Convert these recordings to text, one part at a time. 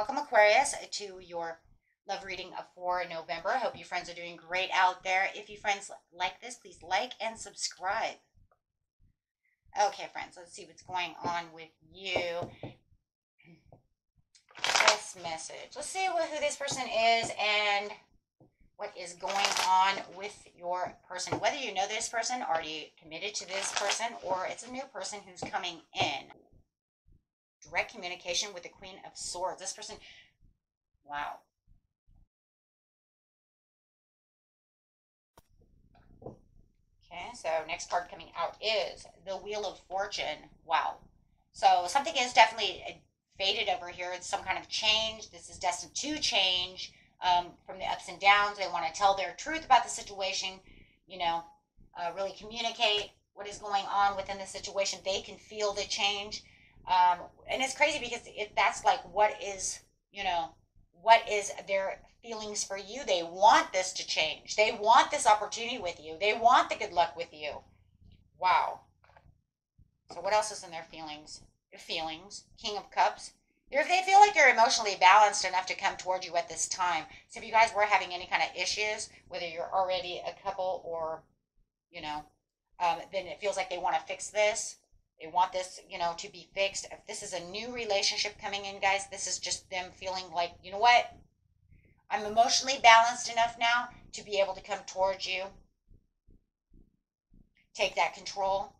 Welcome, Aquarius, to your love reading of for November. I hope you friends are doing great out there. If you friends like this, please like and subscribe. Okay, friends, let's see what's going on with you. This message. Let's see who this person is and what is going on with your person. Whether you know this person, already committed to this person, or it's a new person who's coming in. Direct communication with the Queen of Swords. This person, wow. Okay, so next card coming out is the Wheel of Fortune. Wow. So something is definitely faded over here. It's some kind of change. This is destined to change um, from the ups and downs. They want to tell their truth about the situation, you know, uh, really communicate what is going on within the situation. They can feel the change. Um, and it's crazy because it, that's like what is, you know, what is their feelings for you. They want this to change. They want this opportunity with you. They want the good luck with you. Wow. So what else is in their feelings? Your feelings. King of Cups if they feel like you're emotionally balanced enough to come toward you at this time. So if you guys were having any kind of issues, whether you're already a couple or, you know, um, then it feels like they want to fix this. They want this, you know, to be fixed. If this is a new relationship coming in, guys, this is just them feeling like, you know what? I'm emotionally balanced enough now to be able to come towards you. Take that control.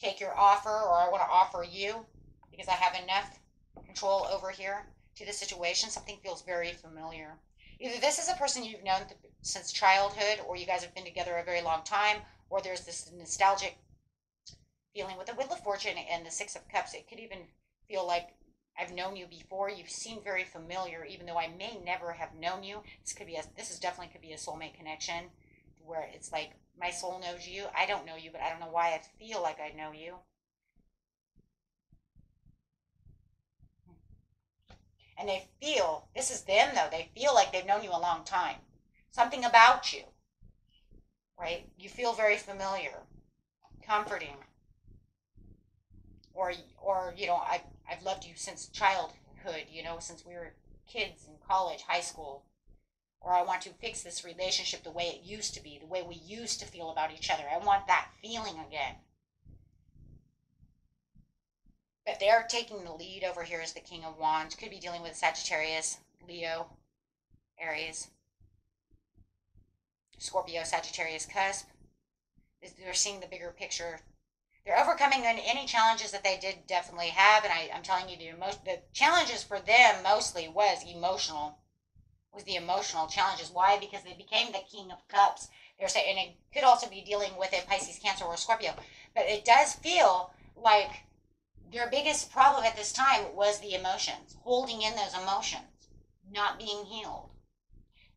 Take your offer, or I want to offer you because I have enough control over here to the situation. Something feels very familiar. Either this is a person you've known since childhood, or you guys have been together a very long time, or there's this nostalgic feeling with the Wheel of Fortune and the Six of Cups. It could even feel like I've known you before. You seem very familiar, even though I may never have known you. This could be a. This is definitely could be a soulmate connection, where it's like my soul knows you. I don't know you, but I don't know why I feel like I know you. and they feel this is them though they feel like they've known you a long time something about you right you feel very familiar comforting or or you know I've I've loved you since childhood you know since we were kids in college high school or I want to fix this relationship the way it used to be the way we used to feel about each other I want that feeling again but they're taking the lead over here as the King of Wands. Could be dealing with Sagittarius, Leo, Aries, Scorpio, Sagittarius cusp. They're seeing the bigger picture. They're overcoming any challenges that they did definitely have, and I, am telling you, the most the challenges for them mostly was emotional. Was the emotional challenges? Why? Because they became the King of Cups. They're saying, and it could also be dealing with a Pisces, Cancer, or Scorpio. But it does feel like their biggest problem at this time was the emotions, holding in those emotions, not being healed.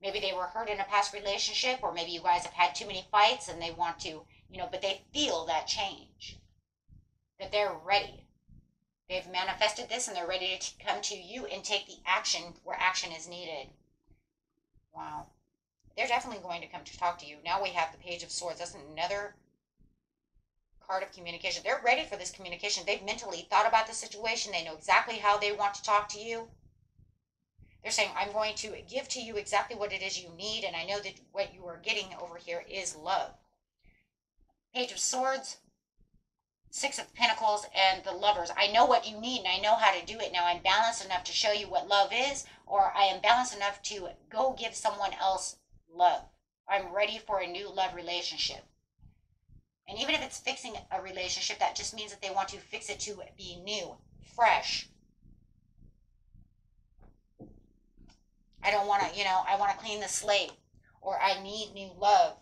Maybe they were hurt in a past relationship, or maybe you guys have had too many fights and they want to, you know, but they feel that change, that they're ready. They've manifested this and they're ready to come to you and take the action where action is needed. Wow. They're definitely going to come to talk to you. Now we have the Page of Swords. That's another part of communication. They're ready for this communication. They've mentally thought about the situation. They know exactly how they want to talk to you. They're saying, I'm going to give to you exactly what it is you need, and I know that what you are getting over here is love. Page of Swords, Six of Pentacles, and the Lovers. I know what you need, and I know how to do it. Now I'm balanced enough to show you what love is, or I am balanced enough to go give someone else love. I'm ready for a new love relationship. And even if it's fixing a relationship, that just means that they want to fix it to be new, fresh. I don't want to, you know, I want to clean the slate or I need new love.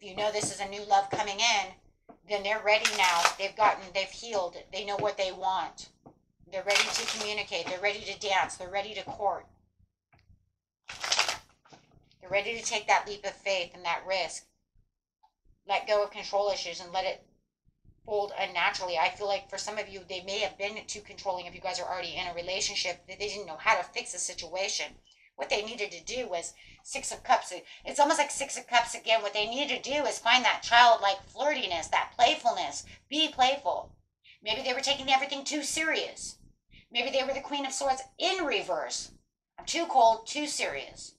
If you know this is a new love coming in, then they're ready now. They've gotten, they've healed. They know what they want. They're ready to communicate. They're ready to dance. They're ready to court. They're ready to take that leap of faith and that risk let go of control issues and let it fold unnaturally. I feel like for some of you, they may have been too controlling if you guys are already in a relationship that they didn't know how to fix the situation. What they needed to do was Six of Cups. It's almost like Six of Cups again. What they needed to do is find that childlike flirtiness, that playfulness. Be playful. Maybe they were taking everything too serious. Maybe they were the Queen of Swords in reverse. I'm too cold, too serious.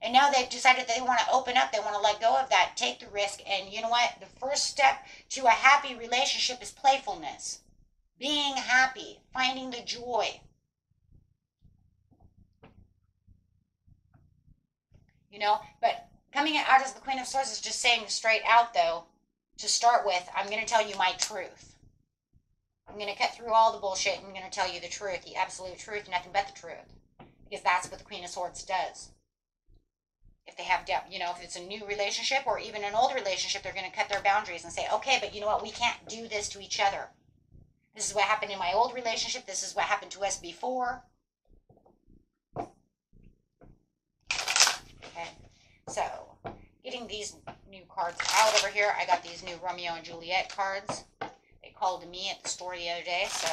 And now they've decided they want to open up, they want to let go of that, take the risk. And you know what? The first step to a happy relationship is playfulness, being happy, finding the joy. You know, but coming out as the Queen of Swords is just saying straight out, though, to start with, I'm going to tell you my truth. I'm going to cut through all the bullshit and I'm going to tell you the truth, the absolute truth, nothing but the truth. Because that's what the Queen of Swords does. If they have depth, you know, if it's a new relationship or even an old relationship, they're going to cut their boundaries and say, okay, but you know what? We can't do this to each other. This is what happened in my old relationship. This is what happened to us before. Okay, so getting these new cards out over here. I got these new Romeo and Juliet cards They called me at the store the other day. So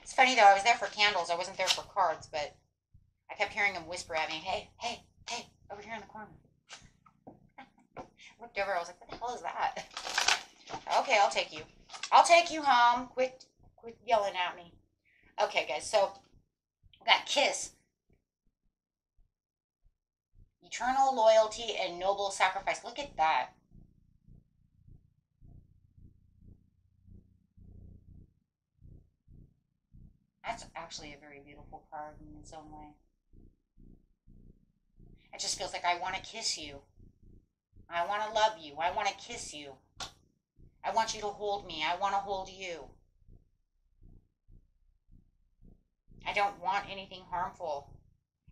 it's funny though. I was there for candles. I wasn't there for cards, but I kept hearing them whisper at me, "Hey, hey, hey, over here in the corner." Looked over. I was like, "What the hell is that?" Okay, I'll take you. I'll take you home. Quit, quit yelling at me. Okay, guys. So we got kiss. Eternal loyalty and noble sacrifice. Look at that. That's actually a very beautiful card in its own way. It just feels like I want to kiss you. I want to love you. I want to kiss you. I want you to hold me. I want to hold you. I don't want anything harmful.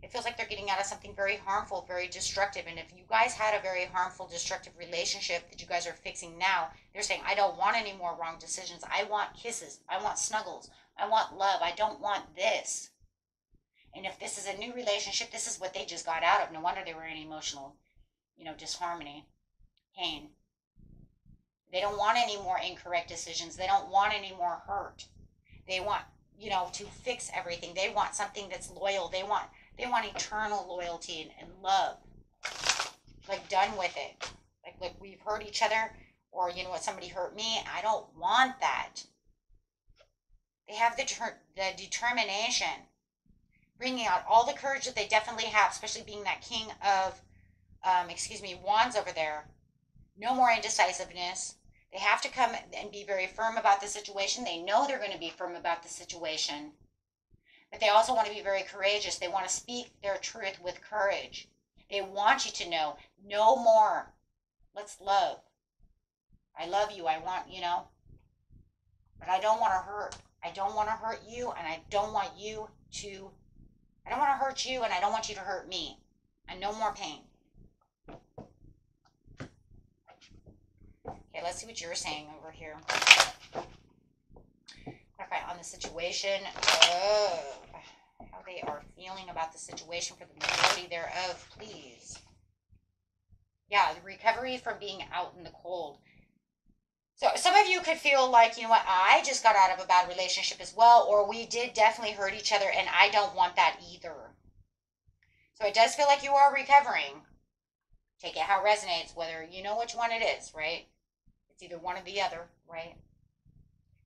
It feels like they're getting out of something very harmful, very destructive. And if you guys had a very harmful, destructive relationship that you guys are fixing now, they're saying, I don't want any more wrong decisions. I want kisses. I want snuggles. I want love. I don't want this. And if this is a new relationship, this is what they just got out of. No wonder they were in emotional, you know, disharmony, pain. They don't want any more incorrect decisions. They don't want any more hurt. They want, you know, to fix everything. They want something that's loyal. They want they want eternal loyalty and, and love. Like done with it. Like like we've hurt each other or you know what somebody hurt me. I don't want that. They have the, the determination, bringing out all the courage that they definitely have, especially being that king of, um, excuse me, wands over there. No more indecisiveness. They have to come and be very firm about the situation. They know they're going to be firm about the situation. But they also want to be very courageous. They want to speak their truth with courage. They want you to know no more. Let's love. I love you. I want, you know, but I don't want to hurt. I don't want to hurt you, and I don't want you to, I don't want to hurt you, and I don't want you to hurt me. And no more pain. Okay, let's see what you're saying over here. Clarify on the situation of how they are feeling about the situation for the majority thereof, please. Yeah, the recovery from being out in the cold. So some of you could feel like, you know what, I just got out of a bad relationship as well, or we did definitely hurt each other, and I don't want that either. So it does feel like you are recovering. Take it how it resonates, whether you know which one it is, right? It's either one or the other, right?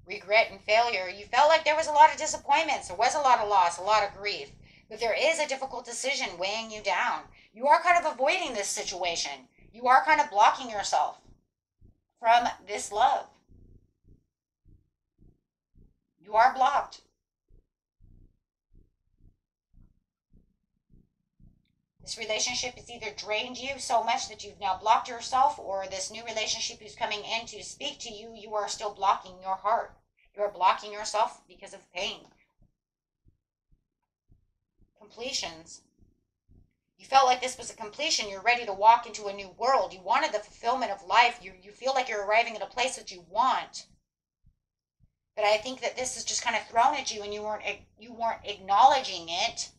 Regret and failure. You felt like there was a lot of disappointments, there was a lot of loss, a lot of grief, but there is a difficult decision weighing you down. You are kind of avoiding this situation. You are kind of blocking yourself from this love. You are blocked. This relationship has either drained you so much that you've now blocked yourself, or this new relationship who's coming in to speak to you, you are still blocking your heart. You are blocking yourself because of pain. Completions. You felt like this was a completion. You're ready to walk into a new world. You wanted the fulfillment of life. You, you feel like you're arriving at a place that you want. But I think that this is just kind of thrown at you and you weren't you weren't acknowledging it.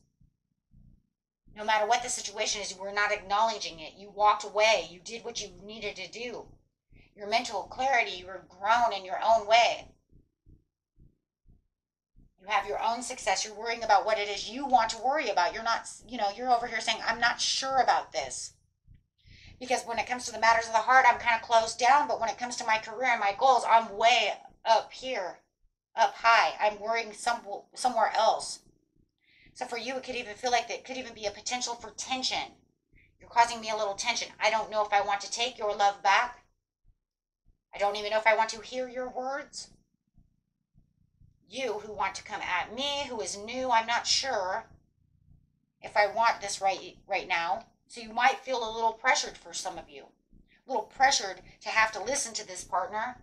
No matter what the situation is, you were not acknowledging it. You walked away. You did what you needed to do. Your mental clarity, you were grown in your own way. You have your own success. You're worrying about what it is you want to worry about. You're not, you know, you're over here saying, I'm not sure about this. Because when it comes to the matters of the heart, I'm kind of closed down. But when it comes to my career and my goals, I'm way up here, up high. I'm worrying some, somewhere else. So for you, it could even feel like that could even be a potential for tension. You're causing me a little tension. I don't know if I want to take your love back. I don't even know if I want to hear your words. You who want to come at me, who is new, I'm not sure if I want this right right now. So you might feel a little pressured for some of you. A little pressured to have to listen to this partner.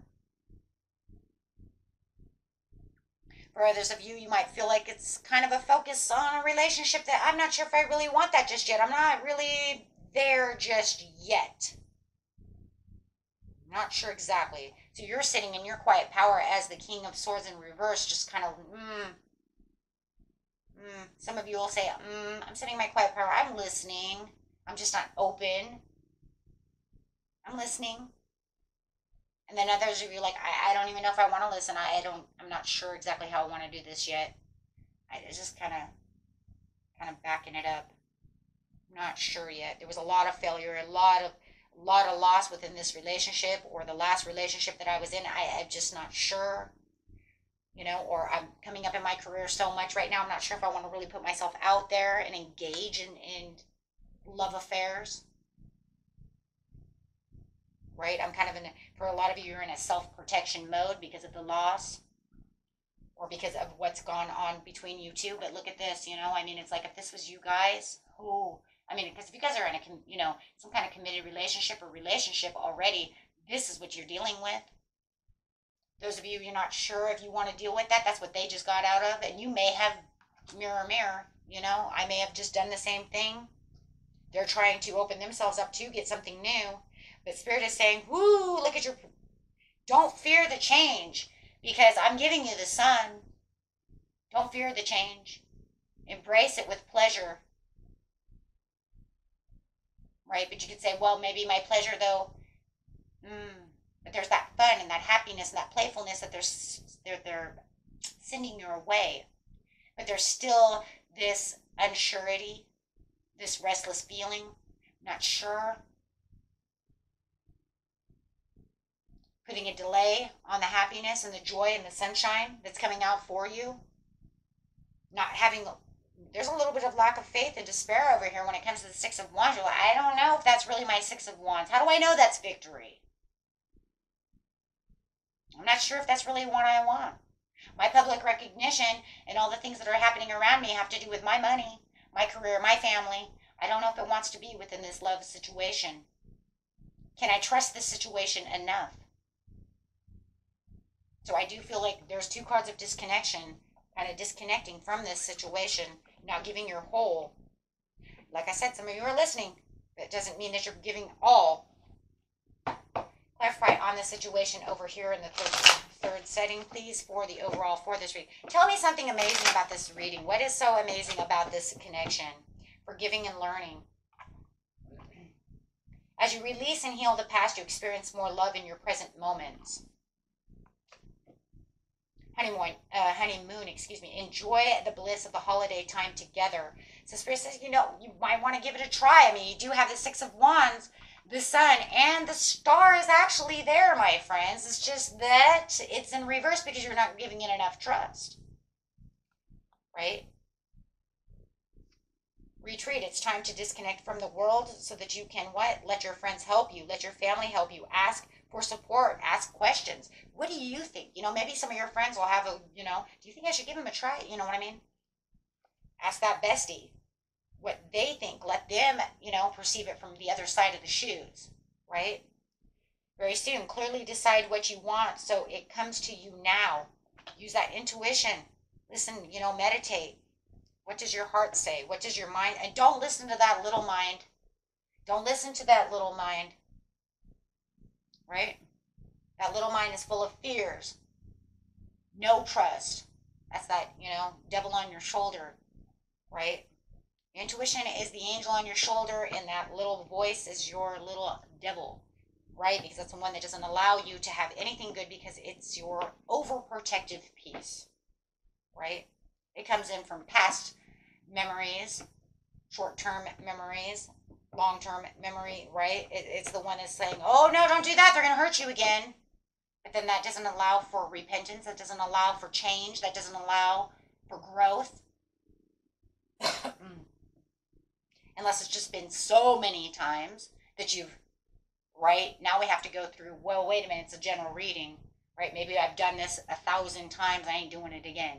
For others of you, you might feel like it's kind of a focus on a relationship that I'm not sure if I really want that just yet. I'm not really there just yet. Not sure exactly. So you're sitting in your quiet power as the King of Swords in reverse, just kind of, mm, mm. Some of you will say, mm, I'm sitting in my quiet power. I'm listening. I'm just not open. I'm listening. And then others of you like, I, I don't even know if I want to listen. I, I don't, I'm not sure exactly how I want to do this yet. I just kind of, kind of backing it up. I'm not sure yet. There was a lot of failure, a lot of, lot of loss within this relationship or the last relationship that I was in. I, I'm just not sure, you know, or I'm coming up in my career so much right now. I'm not sure if I want to really put myself out there and engage in, in love affairs right? I'm kind of in, a, for a lot of you, you're in a self protection mode because of the loss or because of what's gone on between you two. But look at this, you know, I mean, it's like if this was you guys, who, I mean, because if you guys are in a, you know, some kind of committed relationship or relationship already, this is what you're dealing with. Those of you, you're not sure if you want to deal with that. That's what they just got out of. And you may have, mirror, mirror, you know, I may have just done the same thing. They're trying to open themselves up to get something new but Spirit is saying, whoo, look at your. Don't fear the change because I'm giving you the sun. Don't fear the change. Embrace it with pleasure. Right? But you could say, well, maybe my pleasure, though, mm, but there's that fun and that happiness and that playfulness that they're, they're, they're sending your way. But there's still this unsurety, this restless feeling, not sure, putting a delay on the happiness and the joy and the sunshine that's coming out for you. Not having, there's a little bit of lack of faith and despair over here when it comes to the Six of Wands. You're like, I don't know if that's really my Six of Wands. How do I know that's victory? I'm not sure if that's really what I want. My public recognition and all the things that are happening around me have to do with my money, my career, my family. I don't know if it wants to be within this love situation. Can I trust this situation enough? So I do feel like there's two cards of disconnection, kind of disconnecting from this situation, now giving your whole. Like I said, some of you are listening. That doesn't mean that you're giving all. Clarify on the situation over here in the third, third setting, please, for the overall for this reading. Tell me something amazing about this reading. What is so amazing about this connection? for giving and learning. As you release and heal the past, you experience more love in your present moments honeymoon, uh, honeymoon, excuse me. Enjoy the bliss of the holiday time together. So Spirit says, you know, you might want to give it a try. I mean, you do have the Six of Wands, the Sun, and the Star is actually there, my friends. It's just that it's in reverse because you're not giving it enough trust. Right? Retreat. It's time to disconnect from the world so that you can what? Let your friends help you. Let your family help you. Ask for support, ask questions. What do you think? You know, maybe some of your friends will have a, you know, do you think I should give him a try? You know what I mean? Ask that bestie what they think. Let them, you know, perceive it from the other side of the shoes, right? Very soon, clearly decide what you want so it comes to you now. Use that intuition. Listen, you know, meditate. What does your heart say? What does your mind? And don't listen to that little mind. Don't listen to that little mind right? That little mind is full of fears, no trust. That's that, you know, devil on your shoulder, right? Intuition is the angel on your shoulder, and that little voice is your little devil, right? Because that's the one that doesn't allow you to have anything good because it's your overprotective piece, right? It comes in from past memories, short term memories, long term memory, right? It, it's the one that's saying, oh, no, don't do that. They're going to hurt you again. But then that doesn't allow for repentance, that doesn't allow for change, that doesn't allow for growth. Mm. Unless it's just been so many times that you've, right? Now we have to go through, well, wait a minute, it's a general reading, right? Maybe I've done this a thousand times, I ain't doing it again.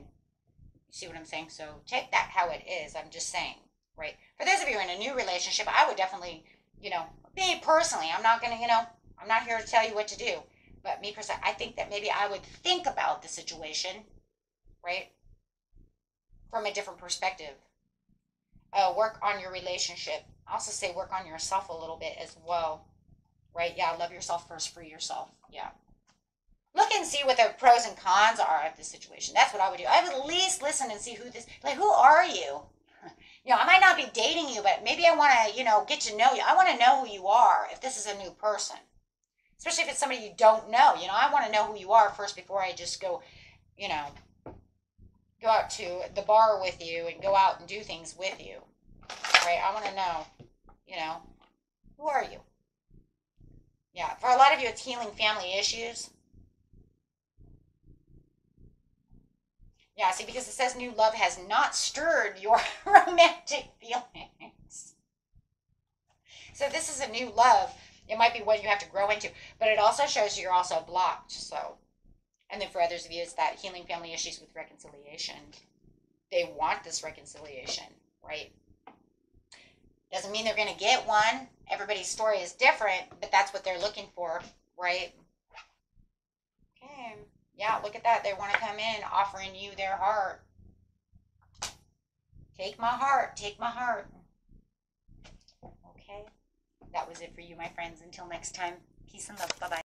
You see what I'm saying? So take that how it is. I'm just saying, right? For those of you in a new relationship, I would definitely, you know, me personally, I'm not going to, you know, I'm not here to tell you what to do. But me personally, I think that maybe I would think about the situation, right? From a different perspective. Uh, work on your relationship. I also say work on yourself a little bit as well, right? Yeah, love yourself first, free yourself. Yeah look and see what the pros and cons are of the situation. That's what I would do. I would at least listen and see who this like who are you? You know, I might not be dating you, but maybe I want to, you know, get to know you. I want to know who you are if this is a new person. Especially if it's somebody you don't know. You know, I want to know who you are first before I just go, you know, go out to the bar with you and go out and do things with you. Right? I want to know, you know, who are you? Yeah, for a lot of you, it's healing family issues Yeah, see, because it says new love has not stirred your romantic feelings. So this is a new love. It might be what you have to grow into, but it also shows you're also blocked. So, and then for others of you, it's that healing family issues with reconciliation. They want this reconciliation, right? Doesn't mean they're going to get one. Everybody's story is different, but that's what they're looking for, right? Okay yeah, look at that. They want to come in offering you their heart. Take my heart. Take my heart. Okay. That was it for you, my friends. Until next time, peace and love. Bye bye.